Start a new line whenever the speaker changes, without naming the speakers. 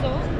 So?